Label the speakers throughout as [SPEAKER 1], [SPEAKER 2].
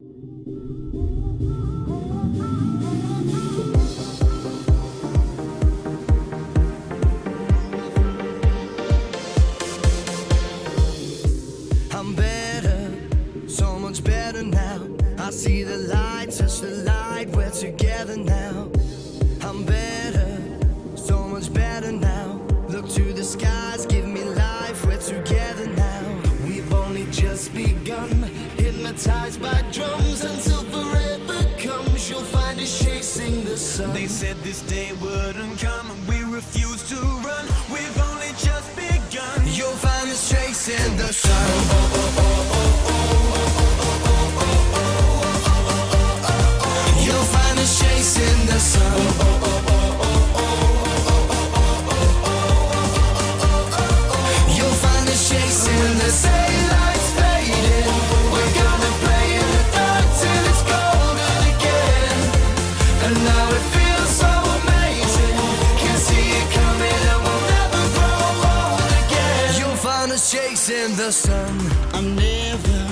[SPEAKER 1] I'm better, so much better now. I see the light, touch the light, we're together now. I'm better, hypnotized by drums until forever comes. You'll find us chasing the sun.
[SPEAKER 2] They said this day wouldn't come and we refuse to
[SPEAKER 1] chasing the sun.
[SPEAKER 3] I'm never,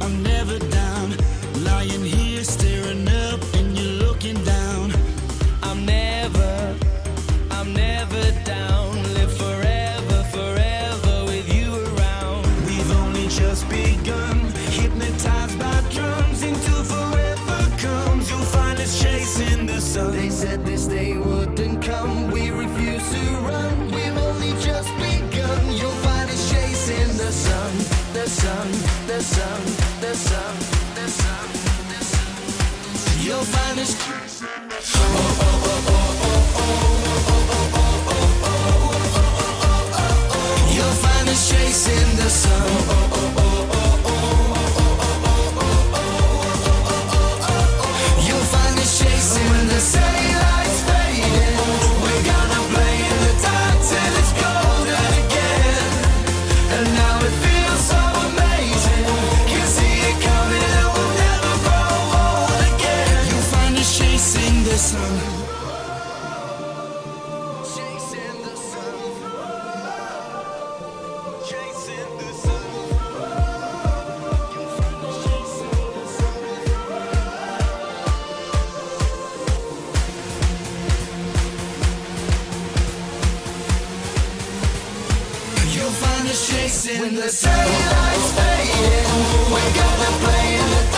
[SPEAKER 3] I'm never down. Lying here staring up and you're looking down.
[SPEAKER 2] I'm never, I'm never down. Live forever, forever with you around. We've only just begun. Hypnotized by drums until forever comes. You'll find us chasing the sun.
[SPEAKER 1] They said this day wouldn't come. We refuse to run. Chasing the sun.
[SPEAKER 3] Sun.
[SPEAKER 1] Chasing the sun.
[SPEAKER 2] Chasing the sun.
[SPEAKER 1] You'll find us chasing the sun. You'll find us chasing when the daylight's fading. We're gonna play in